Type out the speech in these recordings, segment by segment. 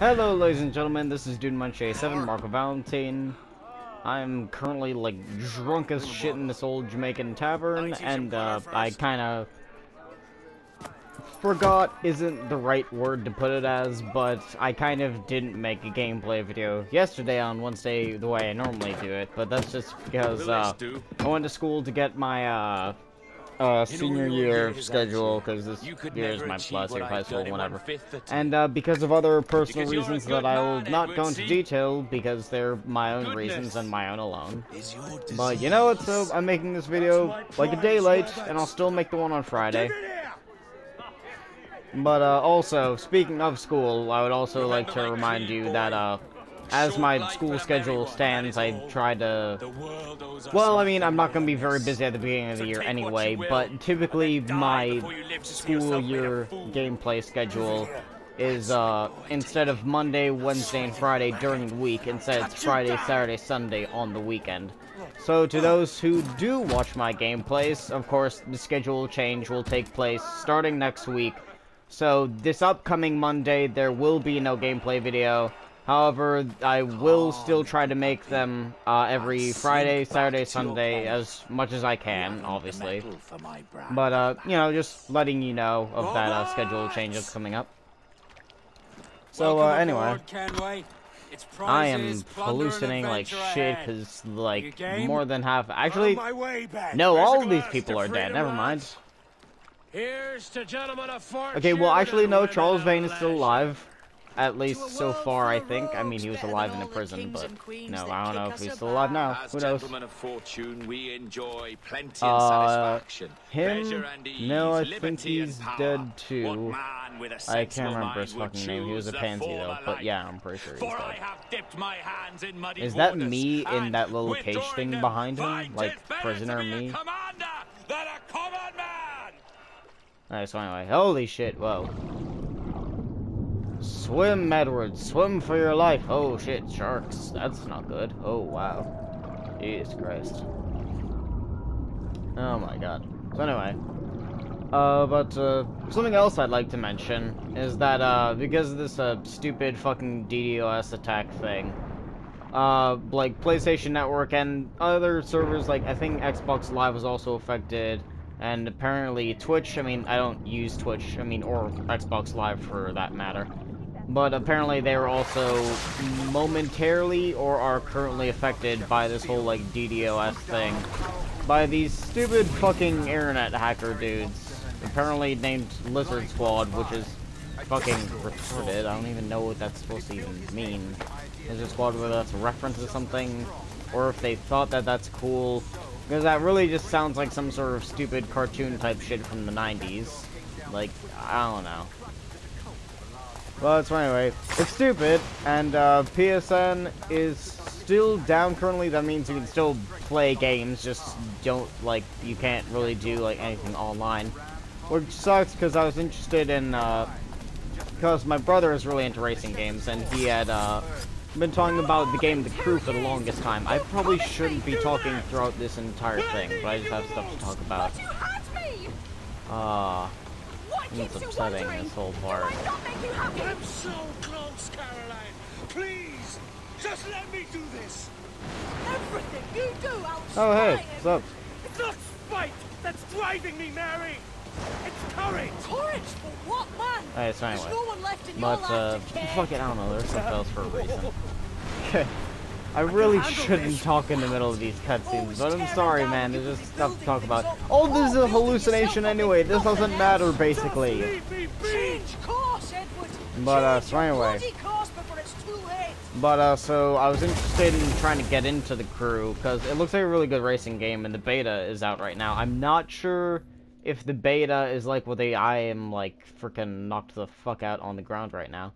Hello, ladies and gentlemen, this is Dude Munch 7 Marco Valentine. I'm currently, like, drunk as shit in this old Jamaican tavern, and, uh, I kinda forgot isn't the right word to put it as, but I kind of didn't make a gameplay video yesterday on Wednesday the way I normally do it, but that's just because, uh, I went to school to get my, uh, uh, senior year schedule because this year is my last year of high school, whatever. And uh, because of other personal reasons that I will not go into detail because they're my own reasons and my own alone. But you know what? So I'm making this video like a day late, and I'll still make the one on Friday. But uh, also, speaking of school, I would also like to remind you that uh, as my school schedule stands, I try to... Well, I mean, I'm not going to be very busy at the beginning of the year anyway, but typically my school year gameplay schedule is, uh, instead of Monday, Wednesday, and Friday during the week, instead it's Friday, Saturday, Sunday on the weekend. So to those who do watch my gameplays, of course, the schedule change will take place starting next week. So this upcoming Monday, there will be no gameplay video. However, I will still try to make them uh, every Friday, Saturday, Sunday, as much as I can, obviously. But, uh, you know, just letting you know of that uh, schedule changes coming up. So, uh, anyway. I am hallucinating like shit, because, like, more than half... Actually, no, all of these people are dead, never mind. Okay, well, actually, no, Charles Vane is still alive. At least so far, I think. I mean, he was alive in a prison, but no, I don't know if he's still alive now. Who knows? of fortune, we enjoy plenty uh, him? No, I think he's dead too. I can't remember his fucking name. He was a pansy though, but yeah, I'm pretty sure he's dead. Is that me in that little cage thing behind him? Like, prisoner me? Alright, so anyway, holy shit, whoa. Swim, Edward. Swim for your life. Oh, shit. Sharks. That's not good. Oh, wow. Jesus Christ. Oh, my God. So, anyway. Uh, but, uh, something else I'd like to mention is that, uh, because of this, uh, stupid fucking DDoS attack thing, uh, like, PlayStation Network and other servers, like, I think Xbox Live was also affected, and apparently Twitch, I mean, I don't use Twitch, I mean, or Xbox Live for that matter. But apparently they are also momentarily or are currently affected by this whole, like, DDoS thing. By these stupid fucking internet hacker dudes. Apparently named Lizard Squad, which is fucking retarded. I don't even know what that's supposed to even mean. Lizard Squad, whether that's a reference to something, or if they thought that that's cool. Because that really just sounds like some sort of stupid cartoon type shit from the 90s. Like, I don't know. Well, so anyway, it's stupid, and uh, PSN is still down currently. That means you can still play games, just don't, like, you can't really do, like, anything online. Which sucks, because I was interested in, uh, because my brother is really into racing games, and he had, uh, been talking about the game The Crew for the longest time. I probably shouldn't be talking throughout this entire thing, but I just have stuff to talk about. Ah. Uh, it's upsetting, this whole part. I'm so close, Caroline. Please, just let me do this. Everything you do, I'll Oh, hey, what's up? It's not spite that's driving me, Mary. It's courage. Courage for what, man? Alright, so anyway. There's no one left in but, your uh, fuck it, I don't know, there's something else for a reason. I really shouldn't talk in the middle of these cutscenes, but I'm sorry, man. There's just stuff to talk about. Oh, this is a hallucination anyway. This doesn't matter, basically. But, uh, so anyway. But, uh, so I was interested in trying to get into the crew, because it looks like a really good racing game, and the beta is out right now. I'm not sure if the beta is like what they, I am, like, freaking knocked the fuck out on the ground right now.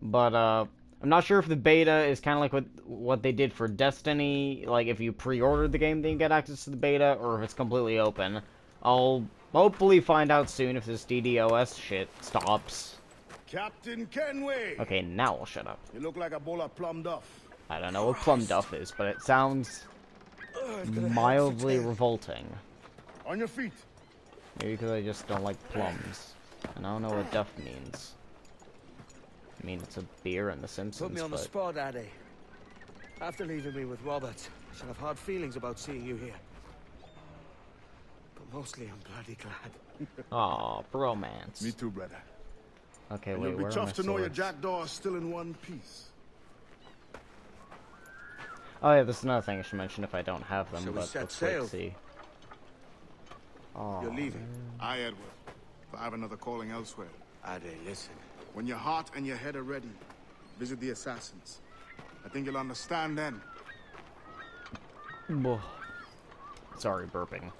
But, uh, I'm not sure if the beta is kind of like what what they did for Destiny, like if you pre-ordered the game, then you get access to the beta, or if it's completely open. I'll hopefully find out soon if this DDoS shit stops. Captain Kenway. Okay, now I'll shut up. You look like a bowl of plum duff. I don't know what plum duff is, but it sounds mildly revolting. On your feet. Maybe because I just don't like plums. And I don't know what duff means. I mean, it's a beer in The Simpsons, Put me on the spot, Addy. After leaving me with Robert, I shall have hard feelings about seeing you here. But mostly I'm bloody glad. Aw, bromance. Me too, brother. Okay, And wait, you'll be tough to know your swords? jackdaw is still in one piece. Oh yeah, there's another thing I should mention if I don't have them, Shall we but set let's wait sail? and see. Oh, You're leaving. Aye, Edward. But I have another calling elsewhere. Addy, listen. When your heart and your head are ready, visit the assassins. I think you'll understand then. Whoa. Sorry, burping.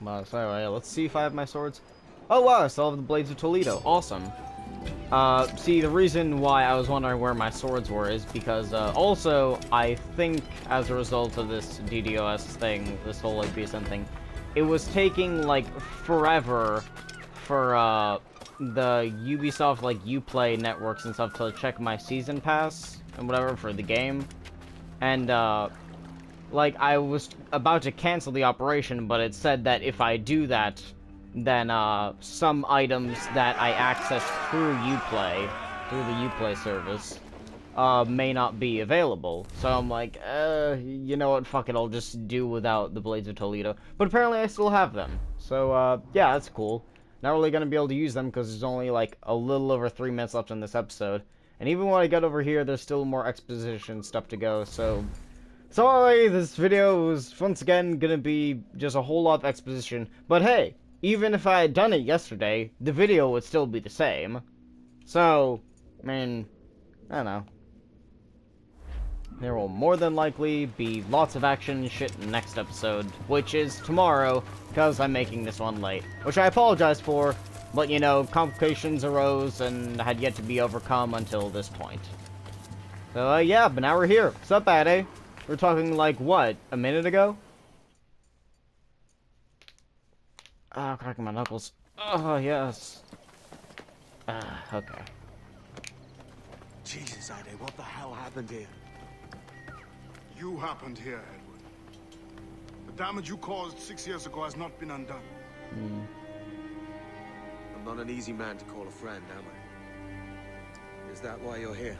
Well, so anyway, let's see if I have my swords. Oh wow, I still have the Blades of Toledo. Awesome. Uh, see, the reason why I was wondering where my swords were is because, uh, also, I think as a result of this DDoS thing, this whole, like, PSN thing, it was taking, like, forever for, uh, the Ubisoft, like, Uplay networks and stuff to check my season pass and whatever for the game. And, uh, like, I was about to cancel the operation, but it said that if I do that, then, uh, some items that I access through Uplay, through the Uplay service, uh, may not be available. So I'm like, uh, you know what, fuck it, I'll just do without the Blades of Toledo. But apparently I still have them. So, uh, yeah, that's cool. Not really gonna be able to use them because there's only, like, a little over three minutes left in this episode. And even when I get over here, there's still more exposition stuff to go, so... Sorry, this video is once again gonna be just a whole lot of exposition. But hey, even if I had done it yesterday, the video would still be the same. So, I mean, I don't know. There will more than likely be lots of action shit next episode, which is tomorrow, because I'm making this one late. Which I apologize for, but you know, complications arose and had yet to be overcome until this point. So, uh, yeah, but now we're here. What's up, Ade? We're talking, like, what, a minute ago? Ah, cracking my knuckles. Oh, yes. Ah, okay. Jesus, Addy, what the hell happened here? You happened here, Edward. The damage you caused six years ago has not been undone. Hmm. I'm not an easy man to call a friend, am I? Is that why you're here?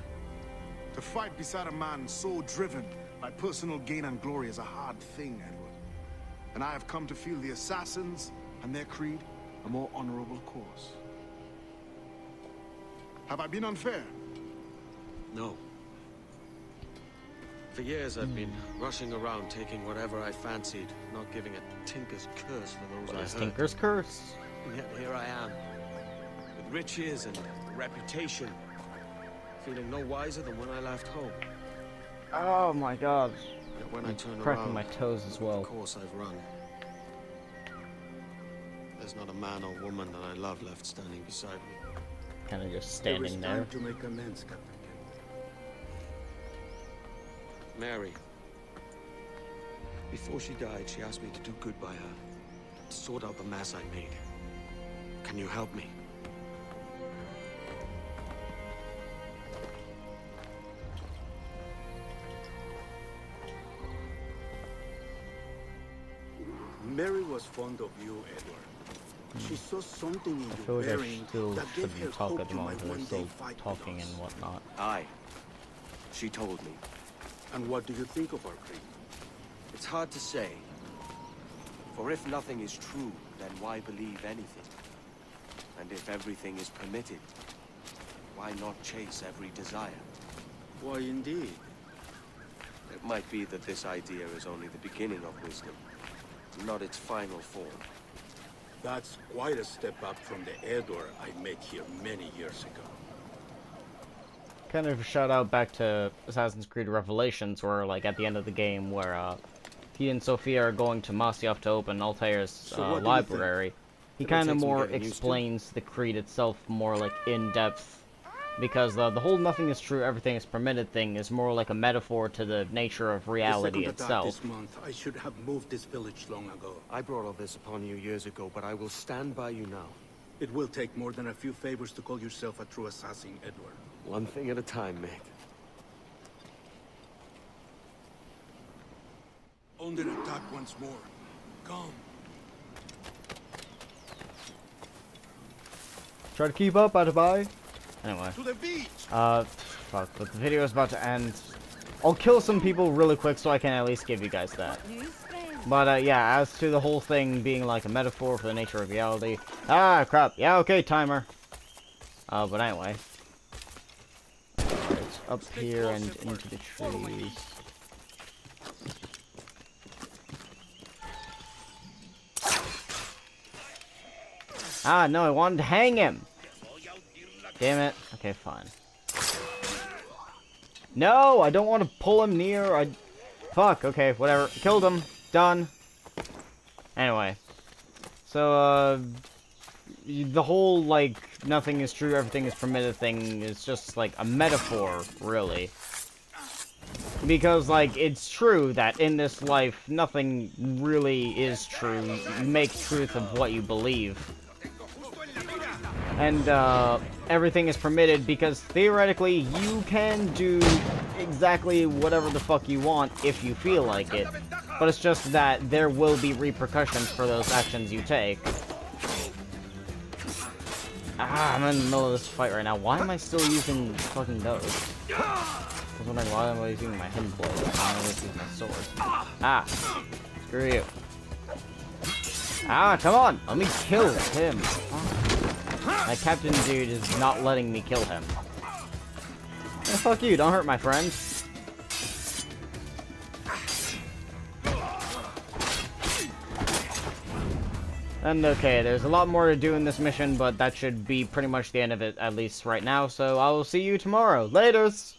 To fight beside a man so driven by personal gain and glory is a hard thing, Edward. And I have come to feel the assassins and their creed a more honorable course. Have I been unfair? No. For years I've been rushing around taking whatever I fancied, not giving a tinker's curse for those What I is hurt. Tinker's Curse? And yet here I am, with riches and reputation, feeling no wiser than when I left home. Oh my god. Yet when I I'm turn cracking around, my toes as well. Of course I've run. There's not a man or woman that I love left standing beside me. Kind of just standing there. to make amends, Captain Mary. Before she died, she asked me to do good by her. To sort out the mess I made. Can you help me? Mary was fond of you, Edward. She saw something in I your feel like I bearing still that gave her talk hope at the you moment. might We're one still day fight with talking us. and whatnot. Aye. She told me. And what do you think of our creed? It's hard to say. For if nothing is true, then why believe anything? And if everything is permitted, why not chase every desire? Why, indeed. It might be that this idea is only the beginning of wisdom, not its final form. That's quite a step up from the Edward I met here many years ago. Kind of a shout out back to Assassin's Creed Revelations, where like at the end of the game, where uh, he and Sofia are going to Masyaf to open Altair's So uh, what do you think? library. He kind of more getting used to. explains the creed itself more like in depth, because uh, the whole "nothing is true, everything is permitted" thing is more like a metaphor to the nature of reality the itself. this month, I should have moved this village long ago. I brought all this upon you years ago, but I will stand by you now. It will take more than a few favors to call yourself a true assassin, Edward. One thing at a time, mate. Under attack once more. Come. Try to keep up, Atabai. Anyway. To the beach! Uh, fuck, but the video is about to end. I'll kill some people really quick so I can at least give you guys that. But, uh, yeah, as to the whole thing being like a metaphor for the nature of reality. Ah, crap. Yeah, okay, timer. Uh, but anyway. Up here and into the trees. Ah, no, I wanted to hang him! Damn it. Okay, fine. No, I don't want to pull him near. I. Fuck. Okay, whatever. Killed him. Done. Anyway. So, uh. The whole, like, nothing is true, everything is permitted thing is just, like, a metaphor, really. Because, like, it's true that in this life, nothing really is true. You make truth of what you believe and uh, everything is permitted because theoretically you can do exactly whatever the fuck you want if you feel like it. But it's just that there will be repercussions for those actions you take. Ah, I'm in the middle of this fight right now. Why am I still using fucking those? I was wondering why am I using my hidden blade? I'm using my sword. Ah, screw you. Ah, come on, let me kill him. My captain dude is not letting me kill him. Eh, fuck you, don't hurt my friend. And okay, there's a lot more to do in this mission, but that should be pretty much the end of it, at least right now, so I will see you tomorrow. Laters!